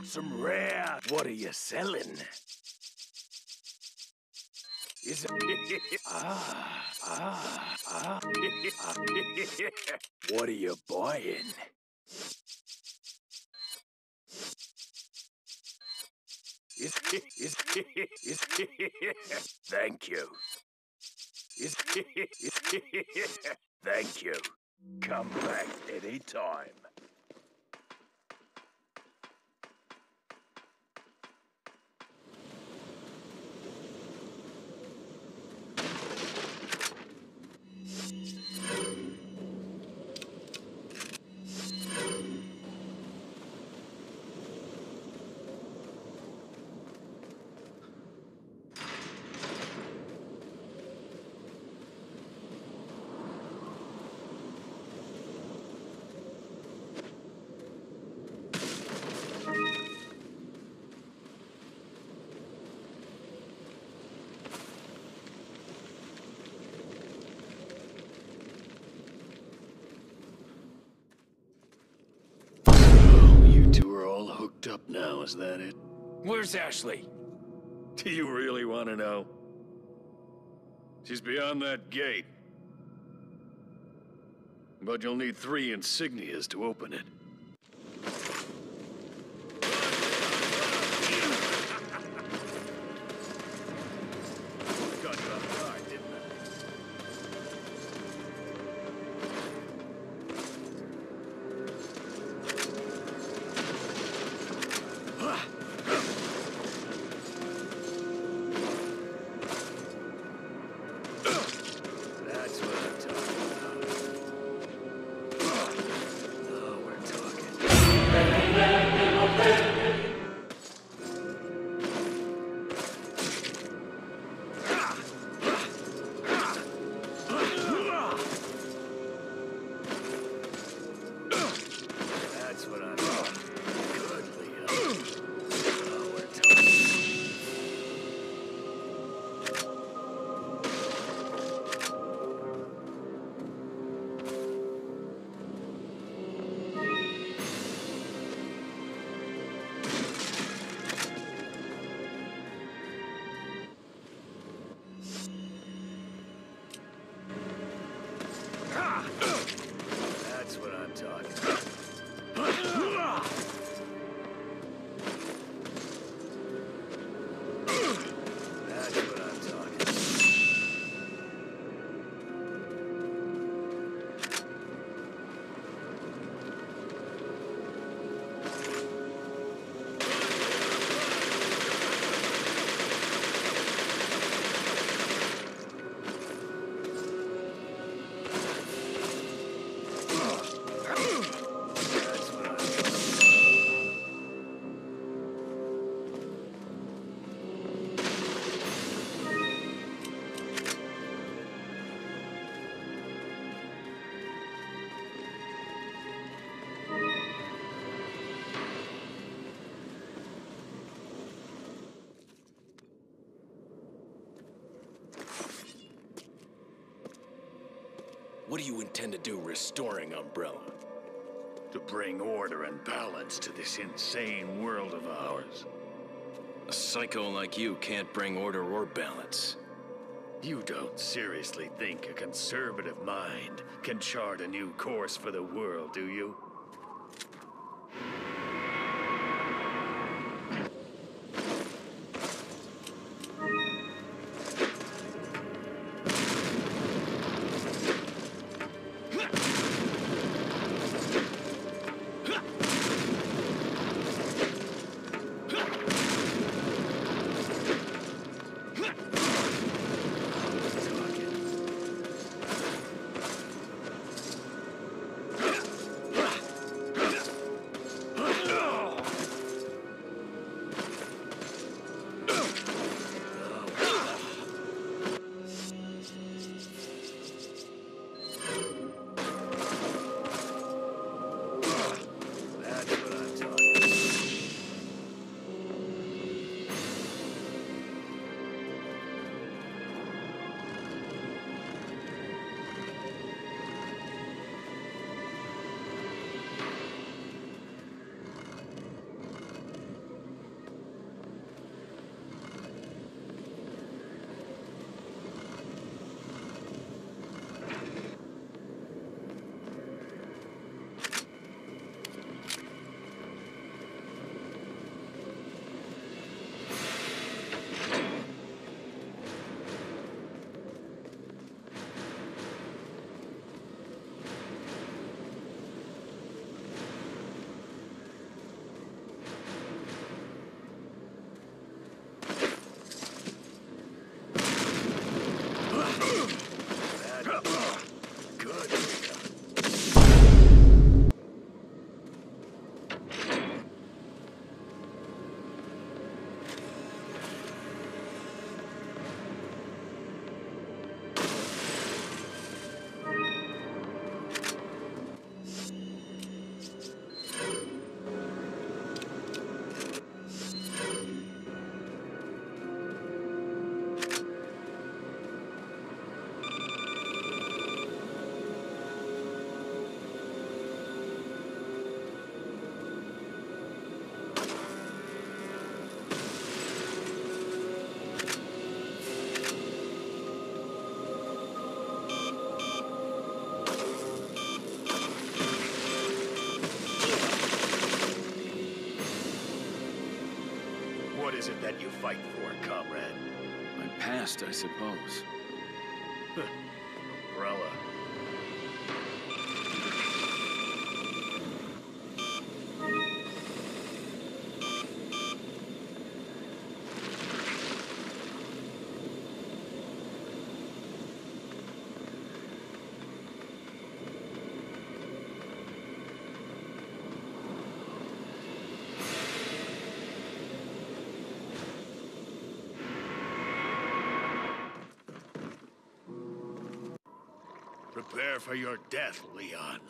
Got some rare. What are you selling? Is it? ah, ah, ah. what are you buying? Thank you. Thank you. Come back anytime. Oh, now, is that it? Where's Ashley? Do you really want to know? She's beyond that gate. But you'll need three insignias to open it. What do you intend to do restoring Umbrella? to bring order and balance to this insane world of ours. A psycho like you can't bring order or balance. You don't seriously think a conservative mind can chart a new course for the world, do you? Fight for, comrade? My past, I suppose. Umbrella. Prepare for your death, Leon.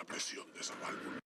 La presión de esa válvula.